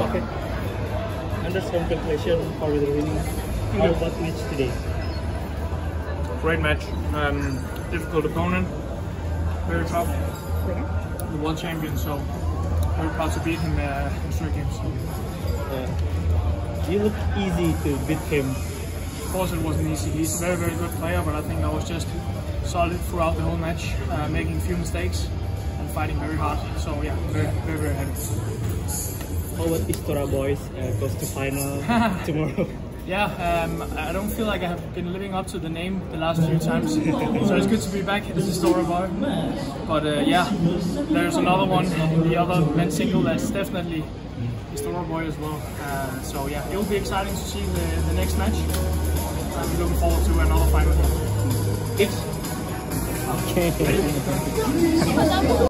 Okay. And that's congratulations for the winning. How about match today? Great match. Um, difficult opponent. Very tough. The world champion, so very proud to beat him uh, in straight games. Uh, you look easy to beat him. Of course, it wasn't easy. He's a very, very good player, but I think I was just solid throughout the whole match, uh, making few mistakes and fighting very hard. So yeah, very, very, very happy. How about Istora boys uh, goes to final tomorrow? Yeah, um, I don't feel like I have been living up to the name the last few times, so it's good to be back as Istora boy. But uh, yeah, there's another one in the other men's single that's definitely Istora boy as well. Uh, so yeah, it will be exciting to see the, the next match. I'm looking forward to another final. It's okay.